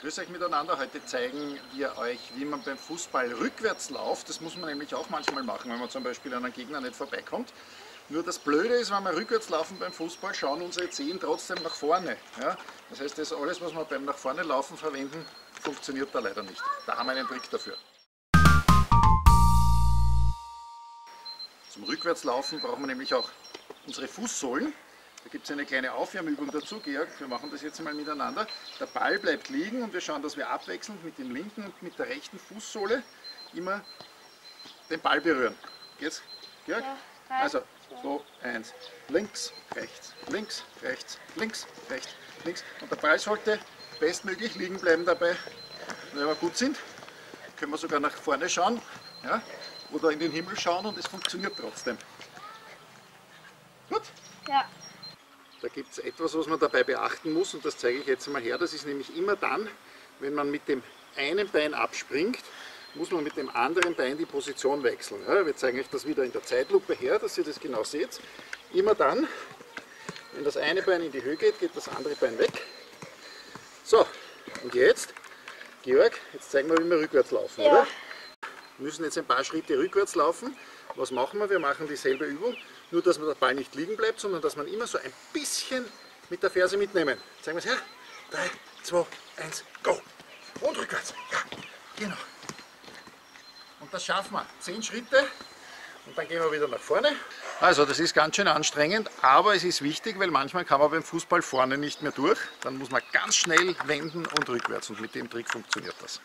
Grüß euch miteinander. Heute zeigen wir euch, wie man beim Fußball rückwärts läuft. Das muss man nämlich auch manchmal machen, wenn man zum Beispiel an einem Gegner nicht vorbeikommt. Nur das Blöde ist, wenn wir rückwärts laufen beim Fußball, schauen unsere Zehen trotzdem nach vorne. Ja? Das heißt, das alles, was wir beim nach vorne laufen verwenden, funktioniert da leider nicht. Da haben wir einen Trick dafür. Zum Rückwärtslaufen brauchen wir nämlich auch unsere Fußsohlen. Da gibt es eine kleine Aufwärmübung dazu, Georg. Wir machen das jetzt mal miteinander. Der Ball bleibt liegen und wir schauen, dass wir abwechselnd mit dem linken und mit der rechten Fußsohle immer den Ball berühren. Geht's, Georg? Ja, also, so, eins. Links, rechts, links, rechts, links, rechts, links. Und der Ball sollte bestmöglich liegen bleiben dabei. Wenn wir gut sind, können wir sogar nach vorne schauen ja, oder in den Himmel schauen und es funktioniert trotzdem. Gut? Ja. Da gibt es etwas, was man dabei beachten muss und das zeige ich jetzt mal her. Das ist nämlich immer dann, wenn man mit dem einen Bein abspringt, muss man mit dem anderen Bein die Position wechseln. Ja, wir zeigen euch das wieder in der Zeitlupe her, dass ihr das genau seht. Immer dann, wenn das eine Bein in die Höhe geht, geht das andere Bein weg. So, und jetzt, Georg, jetzt zeigen wir, wie wir rückwärts laufen, Ja. oder? Müssen jetzt ein paar Schritte rückwärts laufen. Was machen wir? Wir machen dieselbe Übung, nur dass der Ball nicht liegen bleibt, sondern dass man immer so ein bisschen mit der Ferse mitnehmen. Zeigen wir es her. 3, 2, 1, go! Und rückwärts. Ja, genau. Und das schaffen wir. 10 Schritte und dann gehen wir wieder nach vorne. Also das ist ganz schön anstrengend, aber es ist wichtig, weil manchmal kann man beim Fußball vorne nicht mehr durch. Dann muss man ganz schnell wenden und rückwärts und mit dem Trick funktioniert das.